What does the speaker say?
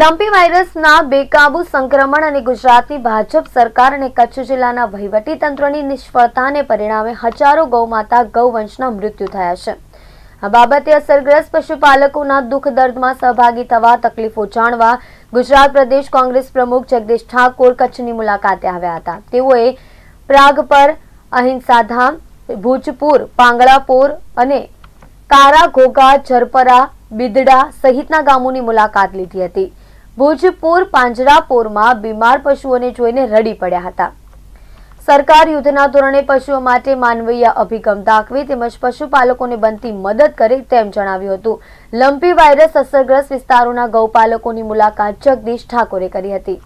Lumpy વાયરસના બેકાબુ સંક્રમણ અને ગુજરાતની ભાજપ સરકાર અને કચ્છ જિલ્લાના વહીવટી તંત્રની નિષ્ફળતાને પરિણામે હજારો ગૌમાતા ગૌવંશના મૃત્યુ થયા છે. આ બાબતે અસરગ્રસ્ત પશુપાલકોના દુઃખ દર્દમાં સહભાગી થવા તકલીફો જાણવા ગુજરાત પ્રદેશ કોંગ્રેસ પ્રમુખ જગદીશ ઠાકોર કચ્છની મુલાકાતે આવ્યા હતા. તેઓએ પ્રાગપર અહિંસાધામ, ભુજપુર, પાંગળાપોર અને કારા ઘોઘા ઝરપરા, બિદડા સહિતના ગામોની મુલાકાત લીધી હતી. ભુજપુર, પાંજરાપોરમાં બીમાર પશુઓને જોઈને રડી પડ્યા હતા. સરકાર યુદ્ધના ધોરણે પશુઓ માટે માનવીય અભિગમ દાખવે તેમજ પશુપાલકોને બનતી મદદ કરે તેમ જણાવ્યું હતું. લંપી વાયરસ અસરગ્રસ્ત વિસ્તારોના ગૌપાલકોની મુલાકાત જગદીશ ઠાકોરે કરી હતી.